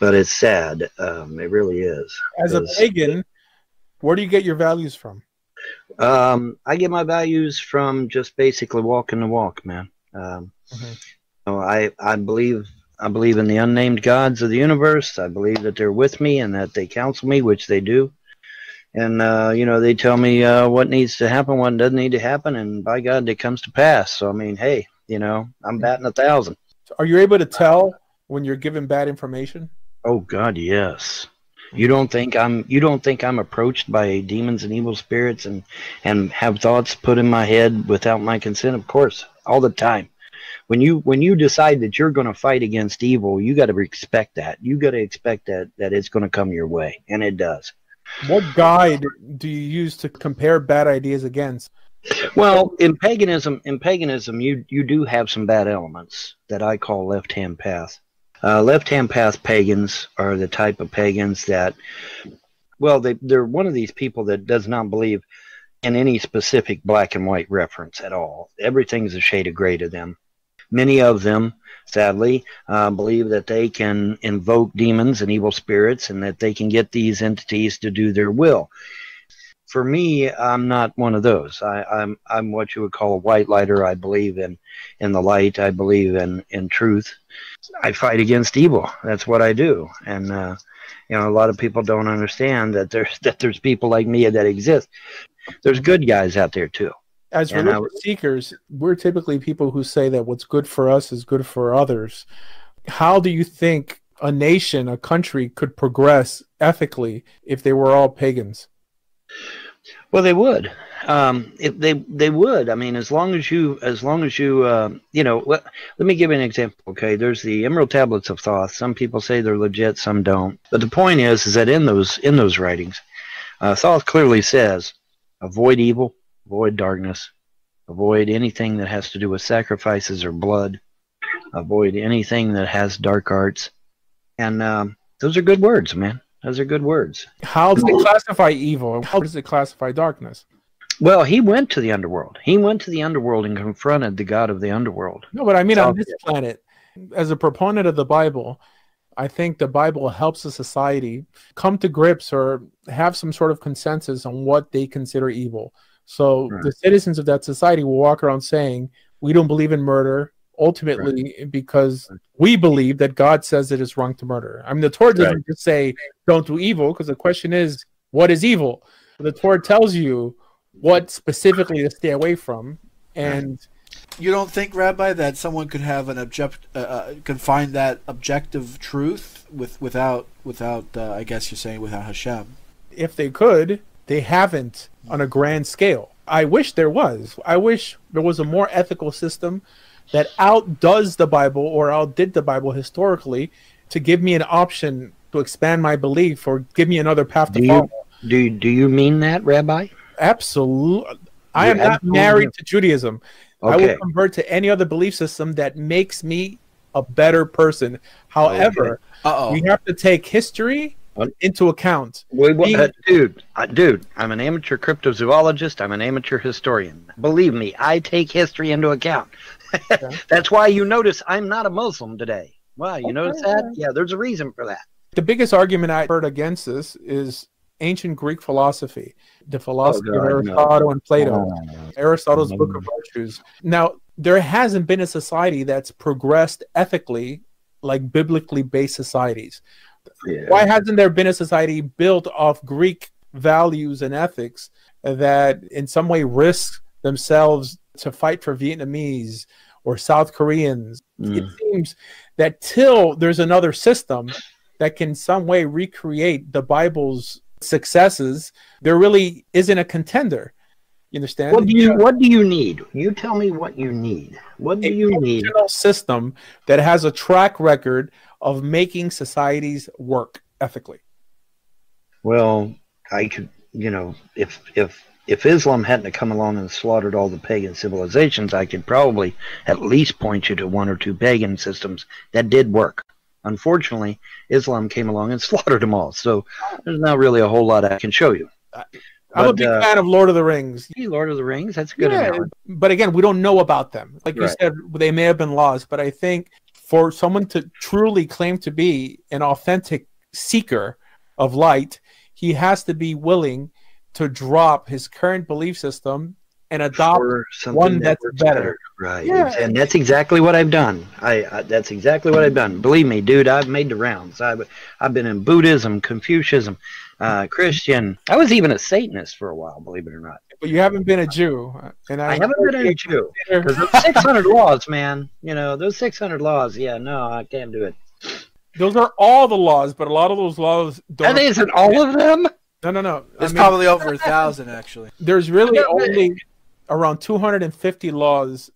but it's sad. Um, it really is. As a pagan, where do you get your values from? um, I get my values from just basically walking the walk, man. Um, Mhm. so I I believe I believe in the unnamed gods of the universe. I believe that they're with me and that they counsel me, which they do. And uh, you know, they tell me uh, what needs to happen, what doesn't need to happen, and by God, it comes to pass. So I mean, hey, you know, I'm batting a thousand. Are you able to tell when you're given bad information? Oh God, yes. You don't think I'm you don't think I'm approached by demons and evil spirits and and have thoughts put in my head without my consent? Of course, all the time. When you when you decide that you're going to fight against evil, you got to expect that. You got to expect that that it's going to come your way, and it does. What guide do you use to compare bad ideas against? Well, in paganism, in paganism, you you do have some bad elements that I call left hand path. Uh, left hand path pagans are the type of pagans that, well, they they're one of these people that does not believe in any specific black and white reference at all. Everything's a shade of gray to them. Many of them, sadly, uh, believe that they can invoke demons and evil spirits and that they can get these entities to do their will for me, I'm not one of those. I, I'm I'm what you would call a white lighter. I believe in in the light. I believe in in truth. I fight against evil. That's what I do. And uh, you know, a lot of people don't understand that there's that there's people like me that exist. There's good guys out there too. As And I religious seekers, we're typically people who say that what's good for us is good for others. How do you think a nation, a country could progress ethically if they were all pagans? Well, they would. Um, if they they would. I mean, as long as you as long as you uh, you know. Let, let me give you an example. Okay, there's the Emerald Tablets of Thoth. Some people say they're legit, some don't. But the point is, is that in those in those writings, uh, Thoth clearly says, avoid evil, avoid darkness, avoid anything that has to do with sacrifices or blood, avoid anything that has dark arts, and um, those are good words, man. Those are good words. How does it classify evil? How does it classify darkness? Well, he went to the underworld. He went to the underworld and confronted the god of the underworld. No, but I mean on this planet, as a proponent of the Bible, I think the Bible helps a society come to grips or have some sort of consensus on what they consider evil. So Right. the citizens of that society will walk around saying, "We don't believe in murder." Ultimately, because we believe that God says it is wrong to murder. I mean, the Torah doesn't just say don't do evil, because the question is, what is evil? The Torah tells you what specifically to stay away from, and You don't think, Rabbi, that someone could have an object, uh, uh, could find that objective truth with without without uh, I guess you're saying without Hashem. if they could, they haven't on a grand scale. I wish there was. I wish there was a more ethical system that outdoes the Bible or outdid the Bible historically to give me an option to expand my belief or give me another path to Do follow. you do do you mean that, Rabbi? Absolutely. I am not married to Judaism. Okay. I Okay. will convert to any other belief system that makes me a better person. However, oh. we have to take history into account. Wait, what, uh, dude, uh, dude, I'm an amateur cryptozoologist. I'm an amateur historian. Believe me, I take history into account. Okay. That's why you notice I'm not a Muslim today. Wow, you Okay, notice that? Yeah, there's a reason for that. The biggest argument I heard against this is ancient Greek philosophy, the oh, philosophy Oh, God, of no. Aristotle and Plato, Oh, Aristotle's no. Book of mm-hmm. Virtues. Now, there hasn't been a society that's progressed ethically like biblically based societies. yeah. Why hasn't there been a society built off Greek values and ethics that in some way risk themselves to fight for Vietnamese or South Koreans? It Mm. seems that till there's another system that can some way recreate the Bible's successes, there really isn't a contender. You understand? What do you What do you need? You tell me what you need. What do a you need? functional system that has a track record of making societies work ethically. Well, I could, you know, if if if Islam hadn't come along and slaughtered all the pagan civilizations, I could probably at least point you to one or two pagan systems that did work. Unfortunately, Islam came along and slaughtered them all, so there's not really a whole lot I can show you. I'm a big uh, fan of Lord of the Rings. Lord of the Rings, that's a good Yeah, analogy. but again, we don't know about them. Like you Right. said, they may have been lost, but I think for someone to truly claim to be an authentic seeker of light, he has to be willing to drop his current belief system and adopt something one that that's works better. Right. Yeah. And that's exactly what I've done. I, I that's exactly what I've done. Believe me, dude, I've made the rounds. I've I've been in Buddhism, Confucianism, uh, Christian. I was even a Satanist for a while, believe it or not. but you haven't been a Jew. And I, I haven't been a Jew. Because those 600 laws, man, you know, those 600 laws, yeah, no, I can't do it. Those are all the laws, but a lot of those laws don't. That isn't all of them? No, no, no. I There's mean, probably over a thousand actually. there's really only around 250 laws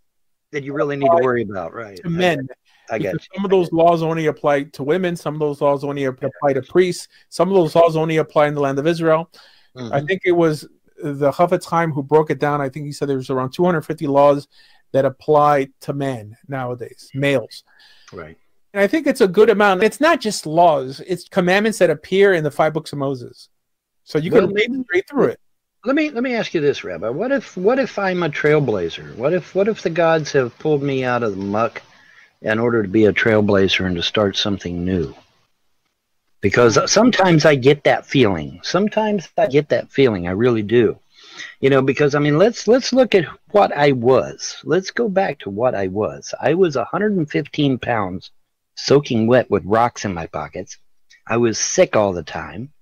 That you really need to worry about, right? to men. I got Because you. some of those laws only apply to women. Some of those laws only apply to priests. Some of those laws only apply in the land of Israel. Mhm. I think it was the Chafetz Chaim who broke it down. I think he said there's around 250 laws that apply to men nowadays, males. Right. And I think it's a good amount. It's not just laws; it's commandments that appear in the five books of Moses. So you Well, can read straight through it. Let me let me ask you this, Rabbi. What if what if I'm a trailblazer? What if what if the gods have pulled me out of the muck in order to be a trailblazer and to start something new? Because sometimes I get that feeling. Sometimes I get that feeling. I really do. You know, because I mean, let's let's look at what I was. Let's go back to what I was. I was 115 pounds, soaking wet with rocks in my pockets. I was sick all the time.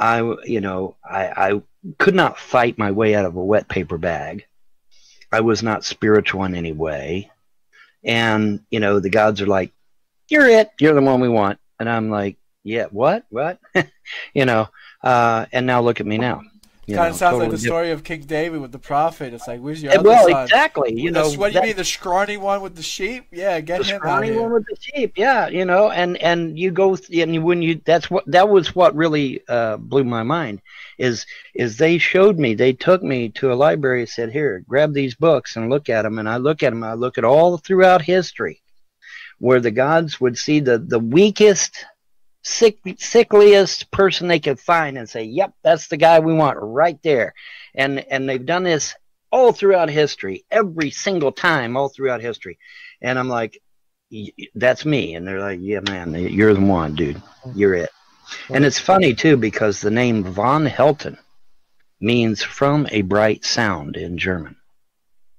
I, you know, I, I could not fight my way out of a wet paper bag. I was not spiritual in any way. And, you know, the gods are like, you're it. You're the one we want. And I'm like, yeah, what? What? you know, uh, and now look at me now. You kind know, of sounds like totally the story of King David with the prophet. It's like, where's your different. other Well, son? exactly. You The- know, what do you mean, the scrawny one with the sheep? Yeah, get the him scrawny one with the sheep yeah you know and and you go and when you that's what that was what really uh, blew my mind is is they showed me they took me to a library and said here grab these books and look at them and i look at them i look at all throughout history where the gods would see the the weakest sick sickliest person they could find and say yep that's the guy we want right there. And and they've done this all throughout history every single time all throughout history. And i'm like that's me. And they're like yeah man you're the one dude. You're it. And it's funny too because the name Vonhelton means from a bright sound in german.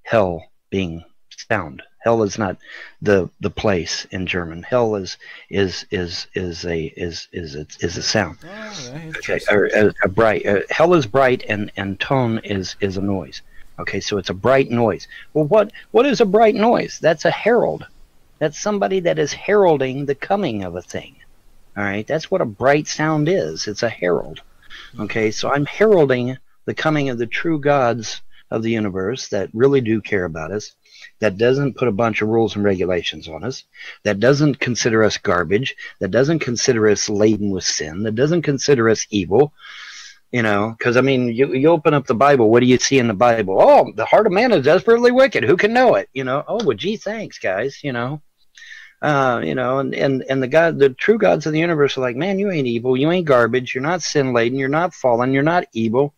Hell being sound hell is not the the place in german. Hell is is is is a is is a, is a sound. Oh, okay or a, a bright uh, hell is bright and and tone is is a noise. Okay so it's a bright noise. Well what what is a bright noise? That's a herald. That's somebody that is heralding the coming of a thing. All right? That's what a bright sound is. It's a herald. Okay so i'm heralding the coming of the true gods of the universe that really do care about us that doesn't put a bunch of rules and regulations on us that doesn't consider us garbage that doesn't consider us laden with sin that doesn't consider us evil you know? Because i mean you, you open up the bible what do you see in the bible? Oh the heart of man is desperately wicked. Who can know it? You know? Oh well gee thanks guys you know? Uh, you know, and, and, and the God, the true gods of the universe are like, man, you ain't evil, you ain't garbage, you're not sin laden, you're not fallen, you're not evil.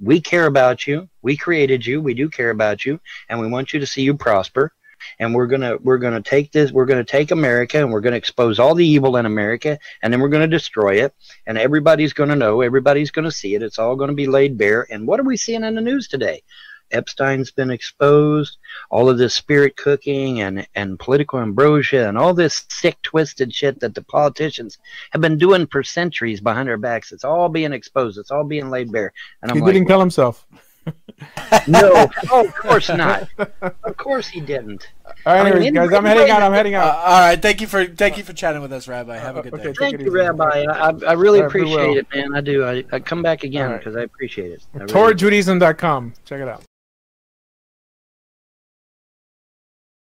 We care about you. We created you. We do care about you, and we want you to see you prosper. And we're gonna we're gonna take this. We're gonna take America, and we're gonna expose all the evil in America, and then we're gonna destroy it. And everybody's gonna know. Everybody's gonna see it. It's all gonna be laid bare. And what are we seeing in the news today? Epstein's been exposed. All of this spirit cooking and and political ambrosia and all this sick, twisted shit that the politicians have been doing for centuries behind our backs. It's all being exposed. It's all being laid bare. And I'm He like, didn't kill himself. no, oh, of course not. Of course he didn't. All right, I mean, anyways, guys, I'm heading out. I'm heading Uh, out. all right, thank you for thank you for chatting with us, Rabbi. Have a good Okay, day. Thank you. Rabbi. I, I really All right, we appreciate it, man. I do. I, I come back again All right. because I appreciate it. I really. TorahJudaism.com. Check it out.